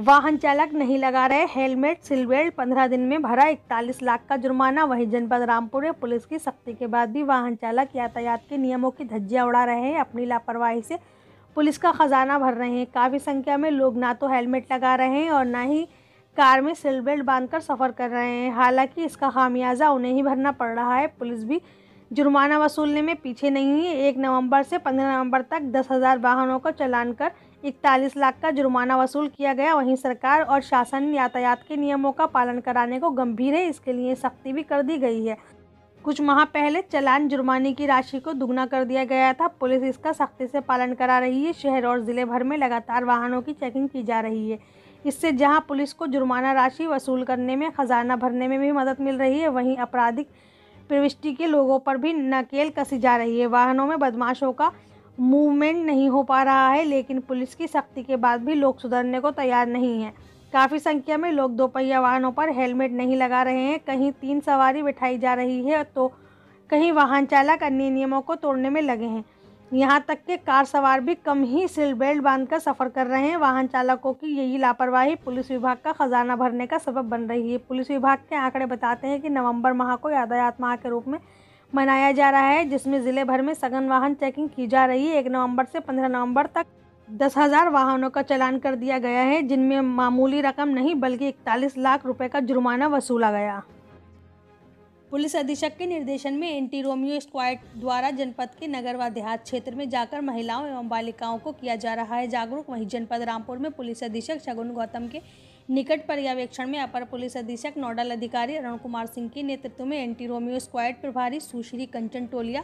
वाहन चालक नहीं लगा रहे, हेलमेट सीटबेल्ट पंद्रह दिन में भरा इकतालीस लाख का जुर्माना। वहीं जनपद रामपुर में पुलिस की सख्ती के बाद भी वाहन चालक यातायात के नियमों की धज्जियाँ उड़ा रहे हैं। अपनी लापरवाही से पुलिस का खजाना भर रहे हैं। काफ़ी संख्या में लोग ना तो हेलमेट लगा रहे हैं और ना ही कार में सीट बेल्ट बांधकर सफ़र कर रहे हैं। हालाँकि इसका खामियाजा उन्हें ही भरना पड़ रहा है। पुलिस भी जुर्माना वसूलने में पीछे नहीं है एक नवंबर से पंद्रह नवंबर तक दस हज़ार वाहनों का चलान कर इकतालीस लाख का जुर्माना वसूल किया गया। वहीं सरकार और शासन यातायात के नियमों का पालन कराने को गंभीर है। इसके लिए सख्ती भी कर दी गई है। कुछ माह पहले चलान जुर्माने की राशि को दुगना कर दिया गया था। पुलिस इसका सख्ती से पालन करा रही है। शहर और ज़िले भर में लगातार वाहनों की चेकिंग की जा रही है। इससे जहाँ पुलिस को जुर्माना राशि वसूल करने में, खजाना भरने में भी मदद मिल रही है, वहीं आपराधिक प्रविष्टि के लोगों पर भी नकेल कसी जा रही है। वाहनों में बदमाशों का मूवमेंट नहीं हो पा रहा है, लेकिन पुलिस की सख्ती के बाद भी लोग सुधरने को तैयार नहीं हैं। काफ़ी संख्या में लोग दोपहिया वाहनों पर हेलमेट नहीं लगा रहे हैं। कहीं तीन सवारी बिठाई जा रही है तो कहीं वाहन चालक अन्य नियमों को तोड़ने में लगे हैं। यहाँ तक कि कार सवार भी कम ही सीट बेल्ट बांधकर सफ़र कर रहे हैं। वाहन चालकों की यही लापरवाही पुलिस विभाग का खजाना भरने का सबब बन रही है। पुलिस विभाग के आंकड़े बताते हैं कि नवंबर माह को यातायात माह के रूप में मनाया जा रहा है, जिसमें ज़िले भर में सघन वाहन चेकिंग की जा रही है। एक नवंबर से पंद्रह नवंबर तक दस हज़ार वाहनों का चलान कर दिया गया है, जिनमें मामूली रकम नहीं, बल्कि इकतालीस लाख रुपए का जुर्माना वसूला गया। पुलिस अधीक्षक के निर्देशन में एंटी रोमियो स्क्वाड द्वारा जनपद के नगर व देहात क्षेत्र में जाकर महिलाओं एवं बालिकाओं को किया जा रहा है जागरूक। वहीं जनपद रामपुर में पुलिस अधीक्षक शगुन गौतम के निकट पर्यवेक्षण में अपर पुलिस अधीक्षक, नोडल अधिकारी अरुण कुमार सिंह के नेतृत्व में एंटी रोमियो स्क्वाड प्रभारी सुश्री कंचन टोलिया,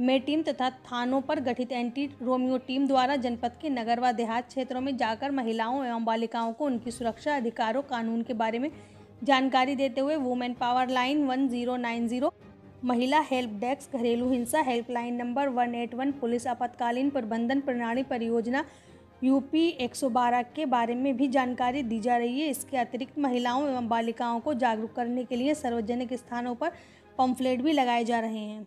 में टीम तथा थानों पर गठित एंटी रोमियो टीम द्वारा जनपद के नगर व देहात क्षेत्रों में जाकर महिलाओं एवं बालिकाओं को उनकी सुरक्षा, अधिकारों, कानून के बारे में जानकारी देते हुए women power line one zero nine zero, महिला हेल्प डेस्क, घरेलू हिंसा helpline number one eight one, police आपातकालीन प्रबंधन प्रणाली परियोजना यूपी 112 के बारे में भी जानकारी दी जा रही है। इसके अतिरिक्त महिलाओं एवं बालिकाओं को जागरूक करने के लिए सार्वजनिक स्थानों पर पम्फलेट भी लगाए जा रहे हैं।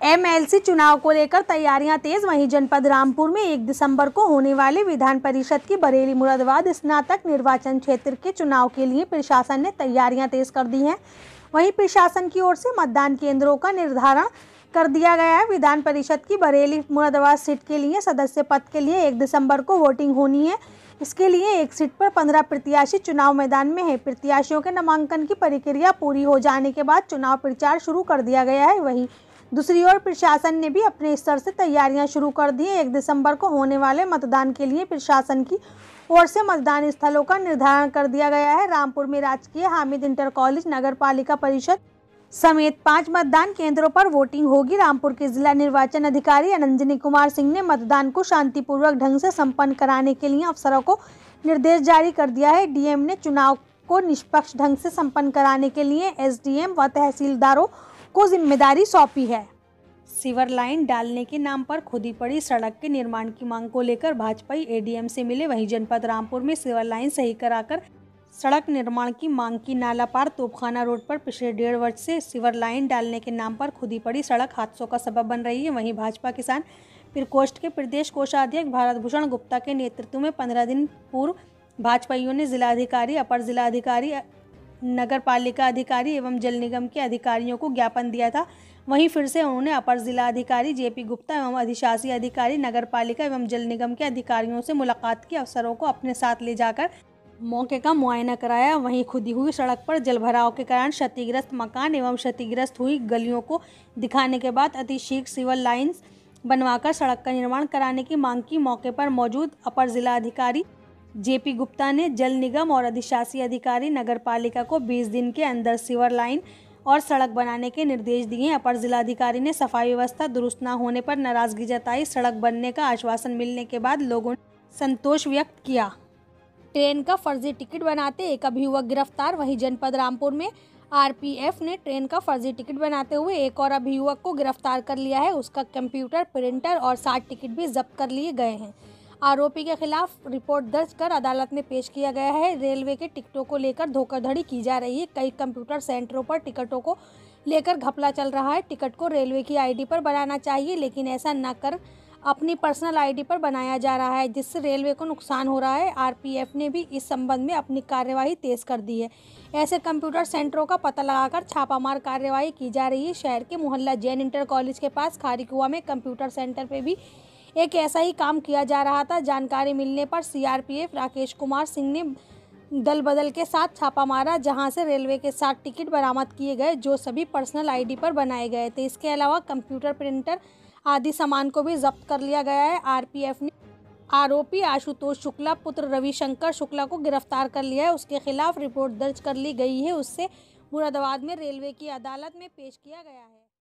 एमएलसी चुनाव को लेकर तैयारियाँ तेज, वहीं जनपद रामपुर में एक दिसंबर को होने वाले विधान परिषद की बरेली मुरादाबाद स्नातक निर्वाचन क्षेत्र के चुनाव के लिए प्रशासन ने तैयारियाँ तेज कर दी हैं। वहीं प्रशासन की ओर से मतदान केंद्रों का निर्धारण कर दिया गया है। विधान परिषद की बरेली मुरादाबाद सीट के लिए, सदस्य पद के लिए एक दिसंबर को वोटिंग होनी है। इसके लिए एक सीट पर पंद्रह प्रत्याशी चुनाव मैदान में है। प्रत्याशियों के नामांकन की प्रक्रिया पूरी हो जाने के बाद चुनाव प्रचार शुरू कर दिया गया है। वहीं दूसरी ओर प्रशासन ने भी अपने स्तर से तैयारियाँ शुरू कर दी है। एक दिसंबर को होने वाले मतदान के लिए प्रशासन की ओर से मतदान स्थलों का निर्धारण कर दिया गया है। रामपुर में राजकीय हामिद इंटर कॉलेज नगर पालिका परिषद समेत पाँच मतदान केंद्रों पर वोटिंग होगी। रामपुर के जिला निर्वाचन अधिकारी अनंजनी कुमार सिंह ने मतदान को शांतिपूर्वक ढंग से संपन्न कराने के लिए अफसरों को निर्देश जारी कर दिया है। डीएम ने चुनाव को निष्पक्ष ढंग से संपन्न कराने के लिए एसडीएम व तहसीलदारों को ज़िम्मेदारी सौंपी है। सीवर लाइन डालने के नाम पर खुदी पड़ी सड़क के निर्माण की मांग को लेकर भाजपा एडीएम से मिले। वहीं जनपद रामपुर में सीवर लाइन सही कराकर सड़क निर्माण की मांग की नाला पार तोपखाना रोड पर पिछले डेढ़ वर्ष से सीवर लाइन डालने के नाम पर खुदी पड़ी सड़क। हादसों का सबब बन रही है। वहीं भाजपा किसान प्रकोष्ठ के प्रदेश कोषाध्यक्ष भारत भूषण गुप्ता के नेतृत्व में पंद्रह दिन पूर्व भाजपाइयों ने जिलाधिकारी, अपर जिलाधिकारी नगर पालिका अधिकारी एवं जल निगम के अधिकारियों को ज्ञापन दिया था। वहीं फिर से उन्होंने अपर जिलाधिकारी जेपी गुप्ता एवं अधिशासी अधिकारी नगर पालिका एवं जल निगम के अधिकारियों से मुलाकात के। अवसरों को अपने साथ ले जाकर मौके का मुआयना कराया। वहीं खुदी हुई सड़क पर जलभराव के कारण क्षतिग्रस्त मकान एवं क्षतिग्रस्त हुई गलियों को दिखाने के बाद अतिशीघ्र सिविल लाइन्स बनवाकर सड़क का निर्माण कराने की मांग की। मौके पर मौजूद अपर जिलाधिकारी जेपी गुप्ता ने जल निगम और अधिशासी अधिकारी नगर पालिका को 20 दिन के अंदर सीवर लाइन और सड़क बनाने के निर्देश दिए। अपर जिलाधिकारी ने सफ़ाई व्यवस्था दुरुस्त न होने पर नाराज़गी जताई। सड़क बनने का आश्वासन मिलने के बाद लोगों ने संतोष व्यक्त किया। ट्रेन का फर्जी टिकट बनाते एक अभियुवक गिरफ़्तार, वहीं जनपद रामपुर में आरपीएफ ने ट्रेन का फर्जी टिकट बनाते हुए एक और अभियुवक को गिरफ़्तार कर लिया है। उसका कंप्यूटर, प्रिंटर और साठ टिकट भी जब्त कर लिए गए हैं। आरोपी के खिलाफ रिपोर्ट दर्ज कर अदालत में पेश किया गया है। रेलवे के टिकटों को लेकर धोखाधड़ी की जा रही है। कई कंप्यूटर सेंटरों पर टिकटों को लेकर घपला चल रहा है। टिकट को रेलवे की आईडी पर बनाना चाहिए, लेकिन ऐसा न कर अपनी पर्सनल आईडी पर बनाया जा रहा है, जिससे रेलवे को नुकसान हो रहा है। आरपीएफ ने भी इस संबंध में अपनी कार्यवाही तेज कर दी है। ऐसे कंप्यूटर सेंटरों का पता लगाकर छापामार कार्यवाही की जा रही है। शहर के मोहल्ला जैन इंटर कॉलेज के पास खारीकुआ में कंप्यूटर सेंटर पर भी एक ऐसा ही काम किया जा रहा था। जानकारी मिलने पर सीआरपीएफ राकेश कुमार सिंह ने दल बदल के साथ छापा मारा, जहाँ से रेलवे के साथ टिकट बरामद किए गए, जो सभी पर्सनल आईडी पर बनाए गए थे। इसके अलावा कंप्यूटर प्रिंटर आदि सामान को भी जब्त कर लिया गया है। आरपीएफ ने आरोपी आशुतोष शुक्ला, पुत्र रविशंकर शुक्ला को गिरफ़्तार कर लिया है। उसके खिलाफ रिपोर्ट दर्ज कर ली गई है। उससे मुरादाबाद में रेलवे की अदालत में पेश किया गया है।